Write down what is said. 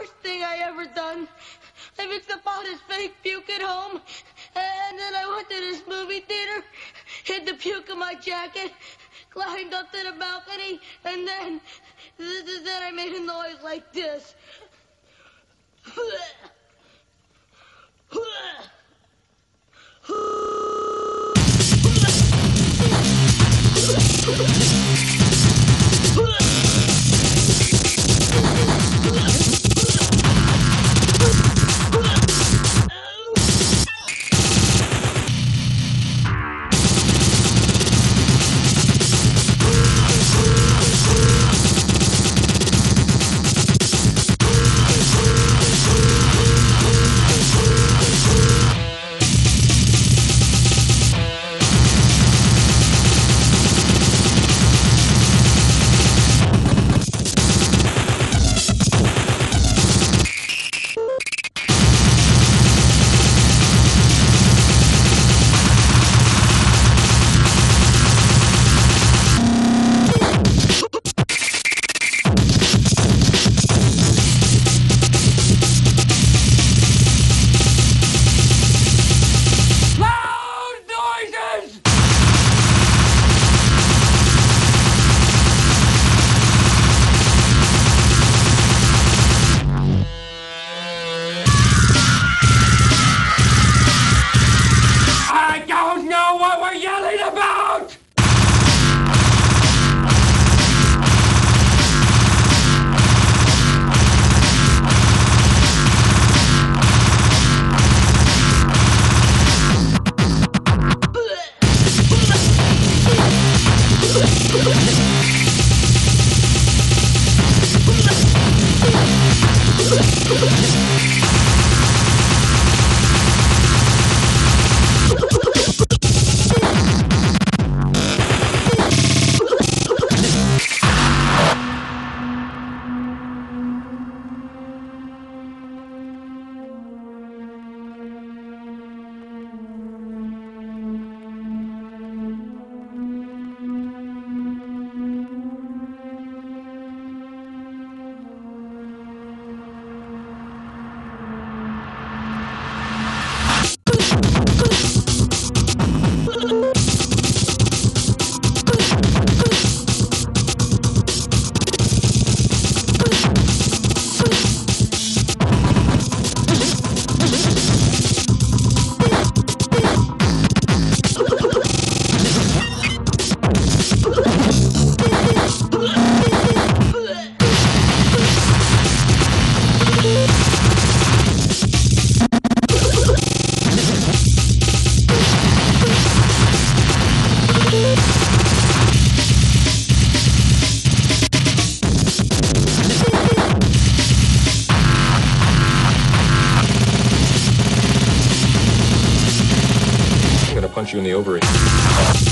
worst thing I ever done. I mixed up all this fake puke at home, and then I went to this movie theater, hid the puke in my jacket, climbed up to the balcony, and then, this is then I made a noise like this. you you in the ovary.